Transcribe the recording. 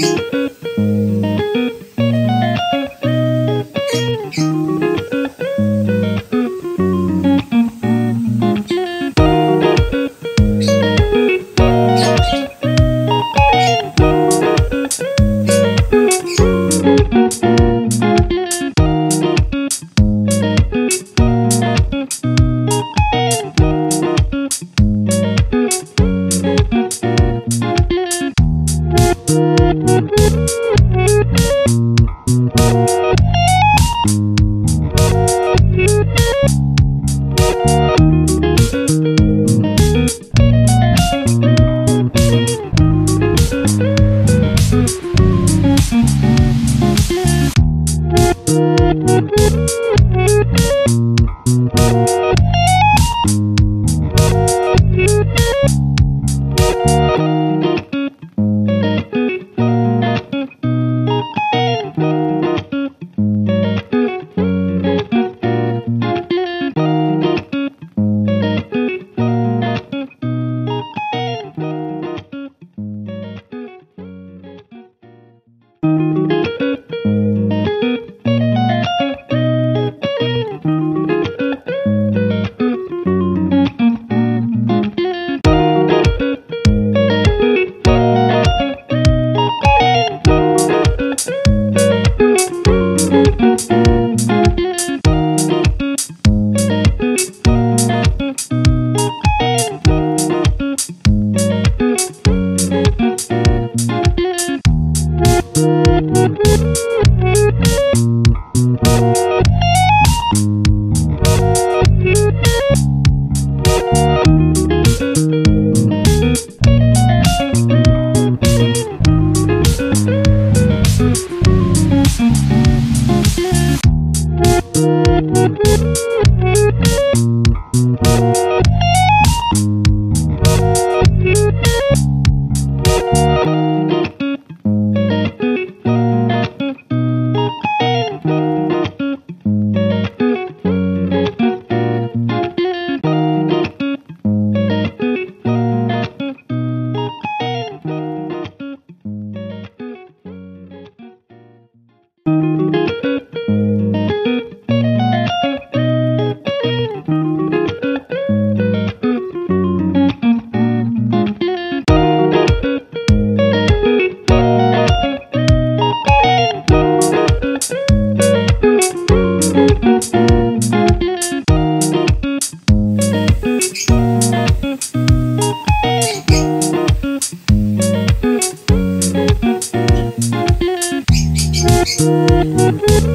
me. Música Thank you.